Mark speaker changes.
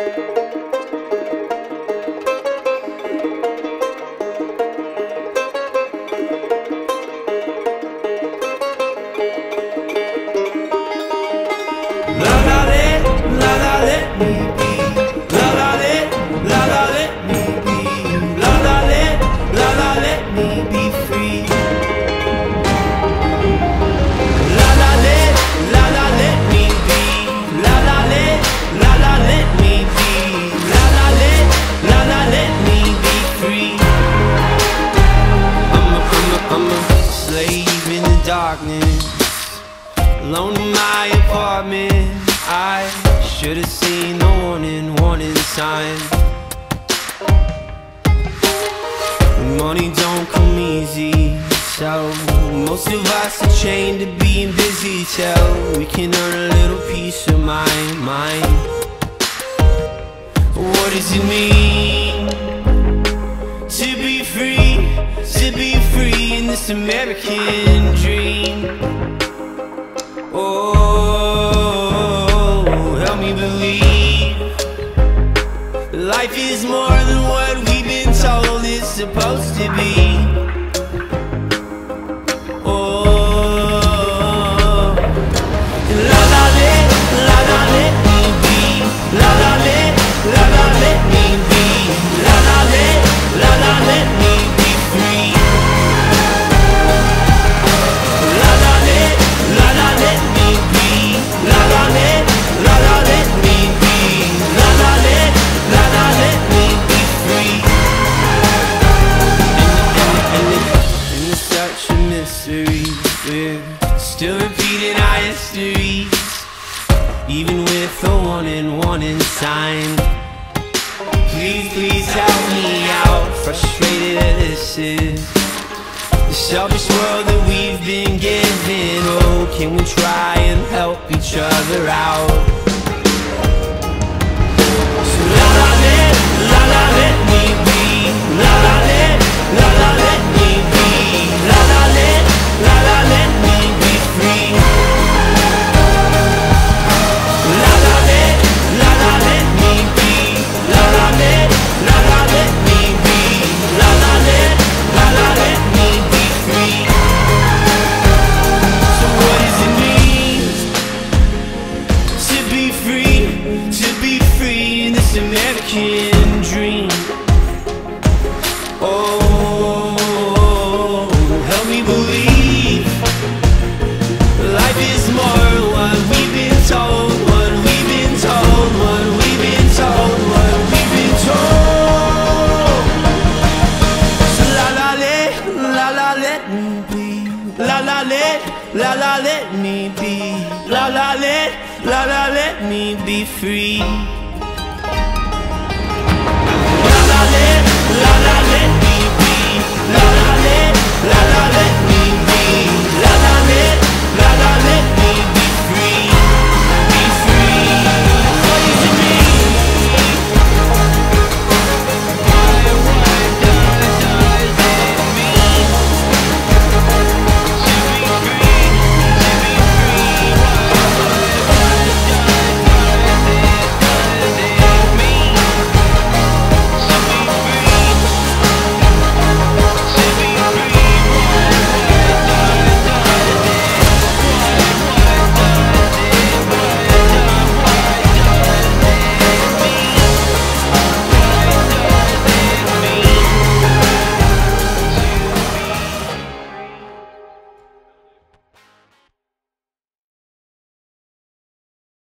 Speaker 1: La darkness. Alone in my apartment. I should have seen the warning, warning sign. Money don't come easy So most of us are chained to being busy. Till we can earn a little peace of mind. What does it mean this American dream? Oh, help me believe Life is more than what we've been told it's supposed to be warning, warning sign. Please, please help me out. Frustrated this is. The selfish world that we've been given Oh, can we try and help each other out? American dream? Oh, help me believe life is more what we've been told, what we've been told, what we've been told, what we've been told. So la la let, la la let me be. La la let, la la let me be. La la let, la la let me be free.